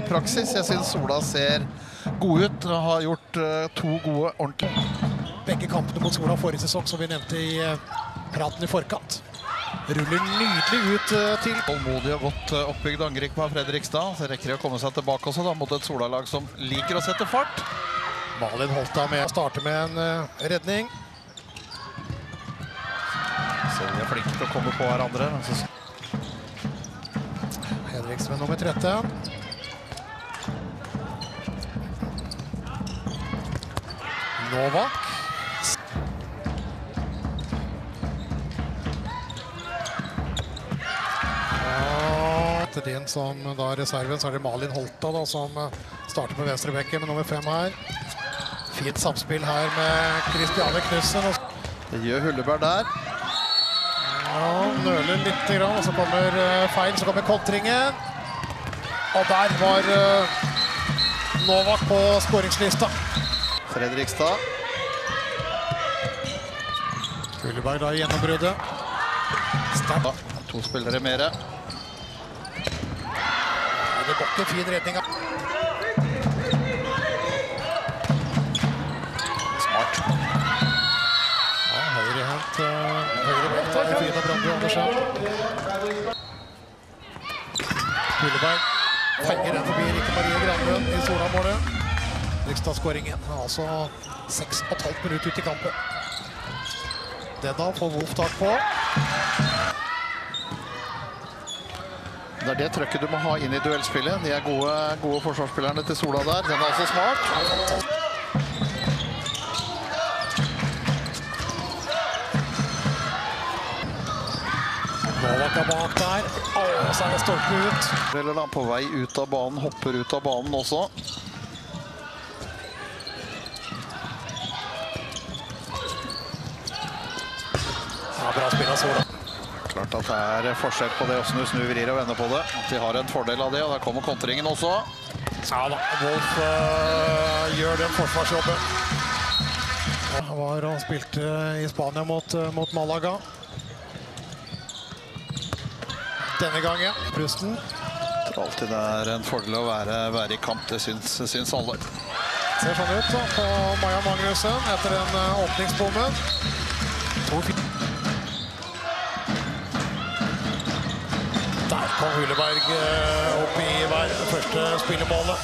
I praksis, jeg syns Sola ser god ut. og Har gjort eh, to gode ordentlig. Begge kampene mot Sola forrige sesong, som vi nevnte i eh, praten i forkant. Ruller nydelig ut eh, til Tålmodig og godt oppbygd angrep av Fredrikstad. Så rekker de å komme seg tilbake også da, mot et Sola-lag som liker å sette fart. Malin Holta med å starte med en redning. Så de er flinke til å komme på hverandre. Henriksen med nummer 13. Novak. Etter din som da er reserven, så er det Malin Holta da, som eh, starter på venstrebekken med nummer fem her. Fint samspill her med Kristiane Knussen. Det gjør Hulleberg der. Ja, nøler litt, og så kommer eh, feil. Så kommer kontringen. Og der var eh, Novak på skåringslista. Fredrikstad. Kulleberg da i gjennombruddet. Sterkt. To spillere mere. Det går ikke fin redning. av- Smart. Ja, høyrehendt. Uh, høyrehendt av Frida Brandby Andersen. Skulleberg fenger den forbi Rikke Marie Granlund i Sola-målet. Rikstad-skåringen. Altså seks og et halvt minutt ut i kampen. Denne får Wolf tak på. Det er det trøkket du må ha inn i duellspillet. De er gode, gode forsvarsspillerne til Sola der. Den er også smart. Novak er bak der. Å, så er det stolpe ut. Eller da, på vei ut av banen, hopper ut av banen også. Ja, bra spill av Sola. Klart at det er forskjell på det hvordan du snur, vrir og vender på det. At de har en fordel av det, og der kommer kontringen også. Ja da, Wolf øh, gjør den forsvarsjobben. Han var og spilte i Spania mot, øh, mot Malaga. Denne gangen. Prusten. Jeg tror alltid det er en fordel å være, være i kamp, det syns, syns alle. Ser sånn ut da, på Maja Magnussen etter den øh, åpningsbommen. To fi- kom Huleberg øh, opp i hver første spillemålet.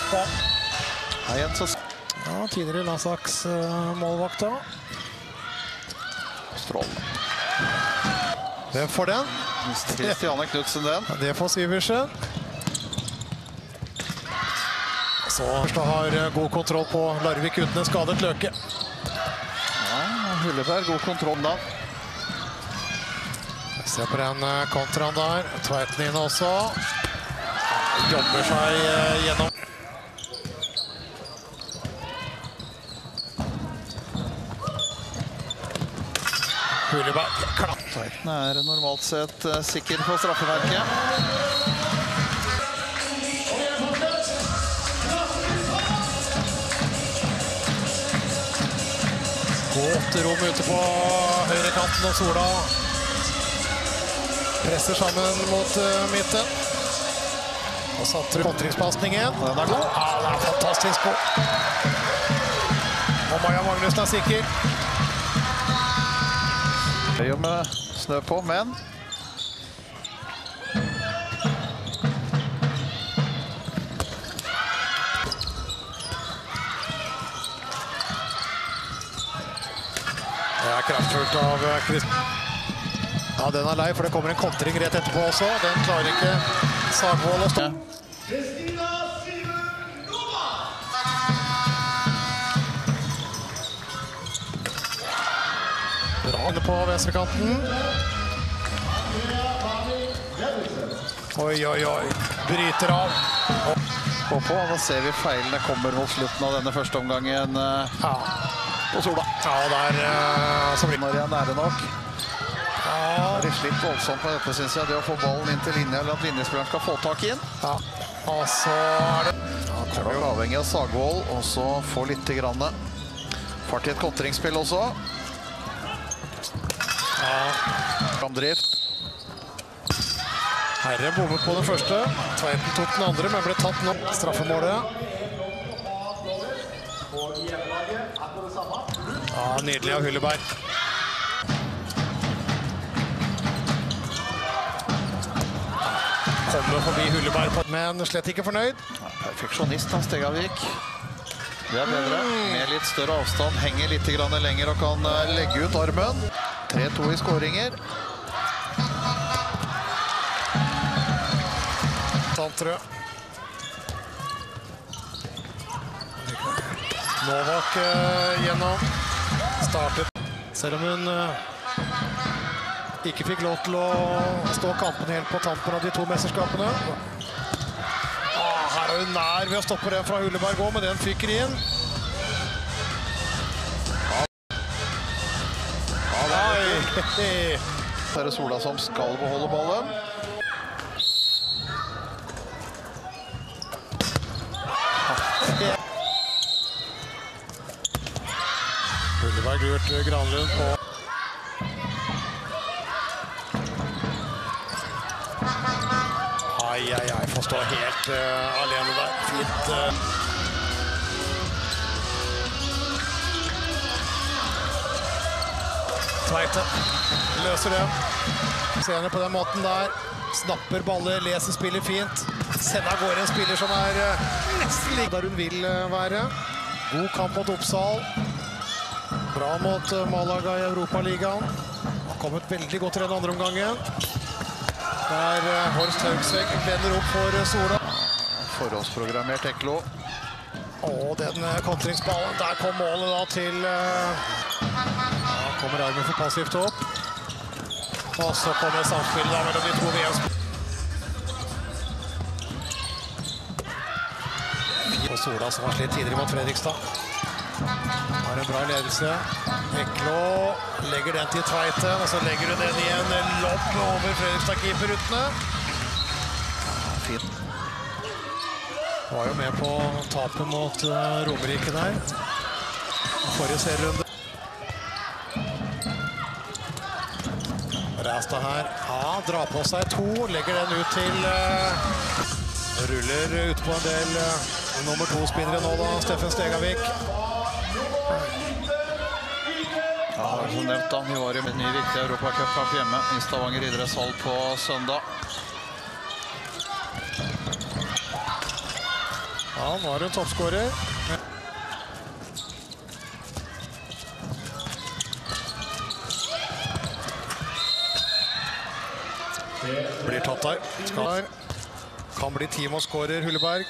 Ja, tidligere Lasaks øh, målvakt da. strålende. Hvem får den? Kristiane Knutsen den. Det får Syversen. Så Førstad har eh, god kontroll på Larvik uten en skadet Løke. Ja, Hulleberg, god kontroll da. Se på den eh, kontraen der. Tveiten inn også. Jobber seg eh, gjennom. Huleberg klapp. Tveiten er normalt sett eh, sikker på straffeverket. Godt rom ute på høyrekanten, og Sola presser sammen mot eh, midten. Og satte kontringspasningen. Den er god. Ja, den er fantastisk god. Og Maja Magnussen er sikker. Høy med snø på, men Det er kraftfullt av Chris. Ja, den er lei, for det kommer en kontring rett etterpå også. Den klarer ikke Sagvold å stå. Bra inne på venstrekanten. Oi, oi, oi. Bryter av. Og på. Da ser vi feilene kommer mot slutten av denne første omgangen eh, Ja, på Sola. ja der eh, så blir Når igjen er nære nok. Ja, er litt slitt voldsomt på dette, syns jeg. Det å få ballen inn til linja, eller at linjespilleren skal få tak i den. ja. Og så er det ja, er kommer jo avhengig av Sagvold, og så få litt grann fart i et kontringsspill også. ja, Framdrift. Herre bommet på den første. Tveiten tok den andre, men ble tatt nå. Straffemålet. Ja, Nydelig av Hylleberg. Kommer forbi Hulleberg, men slett ikke fornøyd. Ja, Perfeksjonist av Stegavik. Det er bedre. Med litt større avstand, henger litt lenger og kan eh, legge ut armen. 3-2 i skåringer. Tantrø. Novak eh, gjennom. Startet. Selv om hun eh, ikke fikk lov til å stå kampen helt på tampen av de to mesterskapene. Ah, her er hun nær ved å stoppe den fra Hulleberg òg, men den fyker inn. Ai. Så er det Sola som skal beholde ballen. Hulleberg lurt Granlund på Ai, ai, ai. Får stå helt uh, alene der. Fint. Uh. Tveite løser det. Senere på den måten der. Snapper baller, leser spillet fint. Sender av gårde en spiller som er eh, nesten like der hun vil være. God kamp mot Oppsal. Bra mot Malaga i Europaligaen. Kommet veldig godt i den andre omgangen. Der eh, Horst Haugsvegg vender opp for eh, Sola. Forhåndsprogrammert Eklo. Og den eh, kontringsballen. Der kom målet da til Da kommer armen for passivt opp. Og så kommer samspillet da mellom de to VM-spillerne. Og Sola som har slitt tidligere mot Fredrikstad. Har en bra ledelse. Eklo legger den til Tveiten, og så legger hun den i en lobb over Fredrikstad-keeper Utne. Fin. Var jo med på tapet mot uh, Romerike der. Forrige serierunde. Ræstad her. Ja, drar på seg to. Legger den ut til uh, Ruller ut på en del uh, nummer to-spinnere nå, da. Steffen Stegavik. Ja, som nevnt da, Vi var i en ny viktig europacupkamp hjemme i Stavanger idrettshall på søndag. Ja, han var en toppskårer. Blir tatt der. Skal Kan bli teamårsskårer Hulleberg.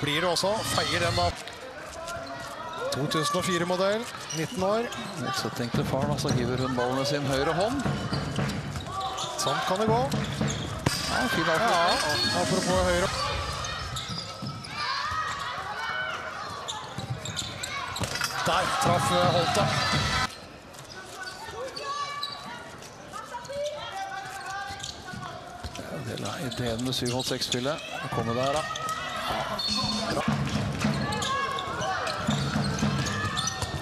Blir det også. Feier den da. 2004-modell, 19 år. Motsetning til faren, så hiver hun ballen med sin høyre hånd. Sånn kan det gå. Ja, fin Ja, avslutning. apropos høyre. Der traff Holta. Holte. En ideen med 7-6-spillet. Komme der, da.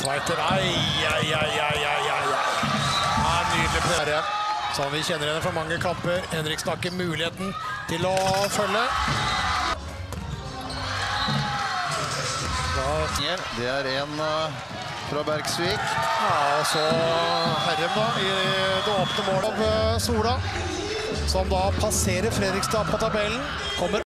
Tveiter, ai, ai, ai, ai, ai, ai. Ja, nydelig premiere. Som vi kjenner henne fra mange kamper. Henrik snakker muligheten til å følge. Da, Det er en eh, fra Bergsvik. ja, og så Herrem da, i det åpne målet av eh, Sola. Som da passerer Fredrikstad på tabellen. Kommer